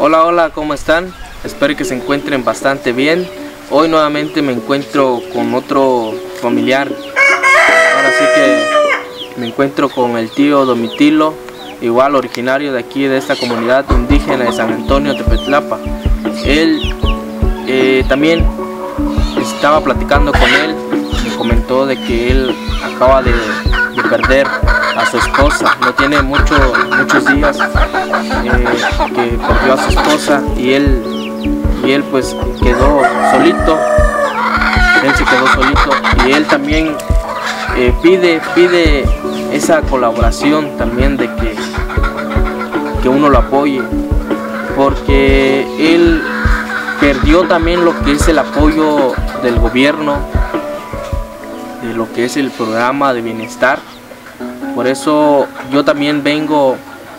Hola, hola, ¿cómo están? Espero que se encuentren bastante bien. Hoy nuevamente me encuentro con otro familiar. Ahora sí que me encuentro con el tío Domitilo, igual originario de aquí, de esta comunidad indígena de San Antonio de Petlapa. Él eh, también estaba platicando con él, me comentó de que él acaba de, de perder a su esposa, no tiene mucho, muchos días eh, que perdió a su esposa y él, y él pues quedó solito, él se quedó solito y él también eh, pide, pide esa colaboración también de que, que uno lo apoye, porque él perdió también lo que es el apoyo del gobierno, de lo que es el programa de bienestar. Por eso yo también vengo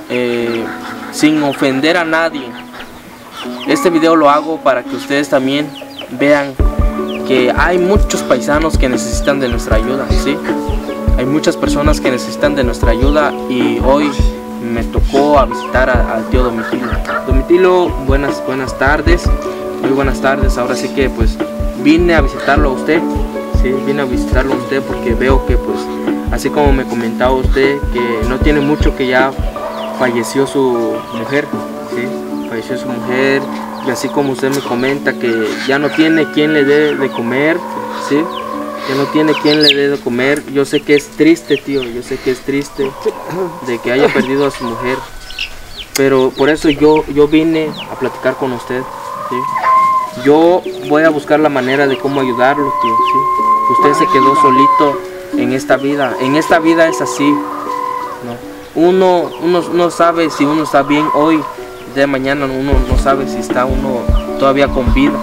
eh, sin ofender a nadie. Este video lo hago para que ustedes también vean que hay muchos paisanos que necesitan de nuestra ayuda, ¿sí? Hay muchas personas que necesitan de nuestra ayuda y hoy me tocó visitar al tío Domitilo. Domitilo, buenas, buenas tardes, muy buenas tardes. Ahora sí que pues vine a visitarlo a usted, sí, vine a visitarlo a usted porque veo que pues así como me comentaba usted que no tiene mucho que ya falleció su mujer, ¿sí? falleció su mujer y así como usted me comenta que ya no tiene quien le dé de comer, ¿sí? que no tiene quien le dé de comer, yo sé que es triste tío, yo sé que es triste de que haya perdido a su mujer, pero por eso yo, yo vine a platicar con usted. Yo voy a buscar la manera de cómo ayudarlo, tío, ¿sí? Usted se quedó solito en esta vida. En esta vida es así. ¿no? Uno, uno no sabe si uno está bien hoy, de mañana uno no sabe si está uno todavía con vida.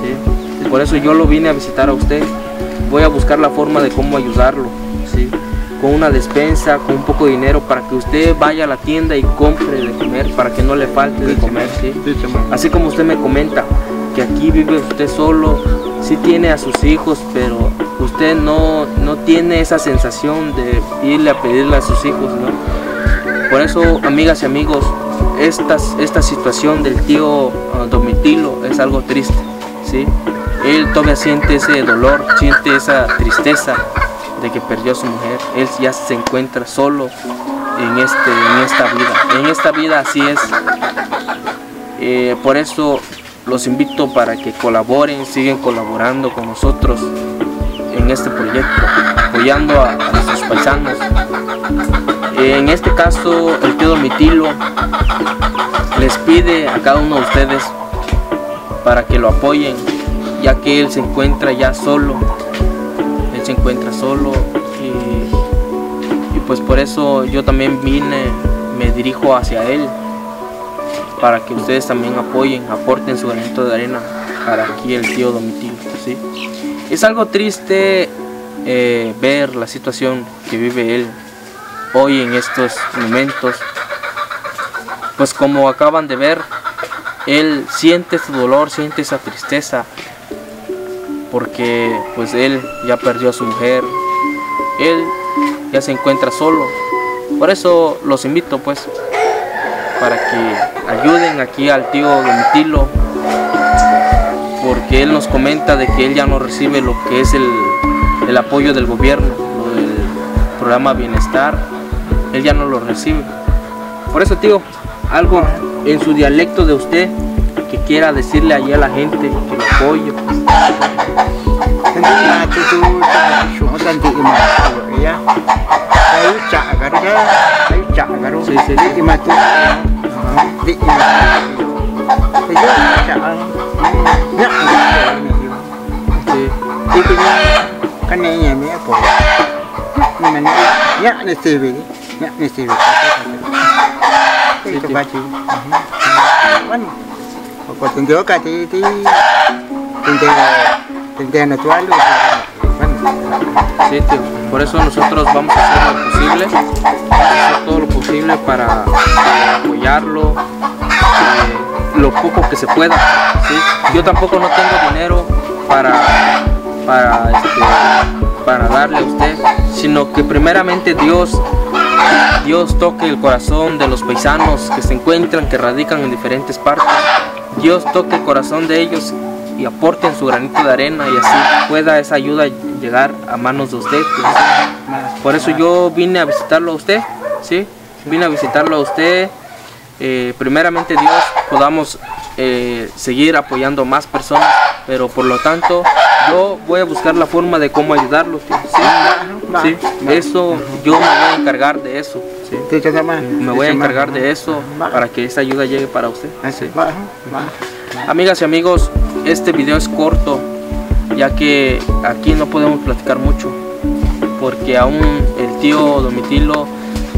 ¿sí? Por eso yo lo vine a visitar a usted. Voy a buscar la forma de cómo ayudarlo. ¿sí? Con una despensa, con un poco de dinero para que usted vaya a la tienda y compre de comer, para que no le falte de comer. ¿sí? Así como usted me comenta que aquí vive usted solo, sí tiene a sus hijos, pero usted no, no tiene esa sensación de irle a pedirle a sus hijos, ¿no? Por eso, amigas y amigos, esta, esta situación del tío uh, Domitilo es algo triste, ¿sí? Él todavía siente ese dolor, siente esa tristeza de que perdió a su mujer. Él ya se encuentra solo en, este, en esta vida. En esta vida así es. Eh, por eso los invito para que colaboren, siguen colaborando con nosotros en este proyecto, apoyando a, a nuestros paisanos. En este caso, el tío Domitilo les pide a cada uno de ustedes para que lo apoyen, ya que él se encuentra ya solo, él se encuentra solo y pues por eso yo también vine, me dirijo hacia él para que ustedes también apoyen, aporten su granito de arena para aquí el tío Domitilo. ¿sí? Es algo triste eh, ver la situación que vive él hoy en estos momentos. Pues como acaban de ver, él siente su dolor, siente esa tristeza, porque pues él ya perdió a su mujer, él ya se encuentra solo. Por eso los invito pues para que ayuden aquí al tío Domitilo porque él nos comenta de que él ya no recibe lo que es el, el apoyo del gobierno, lo del programa Bienestar, él ya no lo recibe. Por eso tío, algo en su dialecto de usted que quiera decirle allí a la gente que lo apoye. Sí, sí. Sí. định là thì chứ chẳng nhắc thì cái nhắc cái này nhà mẹ của nhưng mà nhắc này xì về nhắc này xì về cái cái ba chị vẫn còn từng đứa cái thì thì từng đứa từng đứa là chú ấy luôn Sí. Por eso nosotros vamos a hacer lo posible, a hacer todo lo posible para, apoyarlo, eh, lo poco que se pueda. Yo tampoco no tengo dinero para, para, este, para darle a usted, sino que primeramente Dios Dios toque el corazón de los paisanos que se encuentran, que radican en diferentes partes. Dios toque el corazón de ellos y aporten su granito de arena y así pueda esa ayuda llegar a manos de usted. Por eso yo vine a visitarlo a usted, ¿sí? Vine a visitarlo a usted. Eh, primeramente Dios podamos eh, seguir apoyando más personas, pero por lo tanto yo voy a buscar la forma de cómo ayudarlo. ¿sí? ¿Sí? Eso yo me voy a encargar de eso. ¿sí? Me voy a encargar de eso para que esa ayuda llegue para usted. ¿sí? Amigas y amigos, este video es corto, ya que aquí no podemos platicar mucho, porque aún el tío Domitilo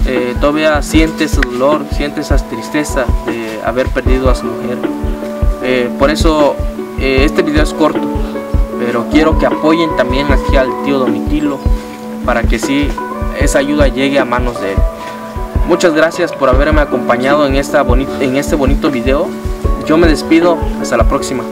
eh, todavía siente ese dolor, siente esa tristeza de haber perdido a su mujer. Eh, por eso eh, este video es corto, pero quiero que apoyen también aquí al tío Domitilo para que sí esa ayuda llegue a manos de él. Muchas gracias por haberme acompañado en, esta en este bonito video. Yo me despido, hasta la próxima.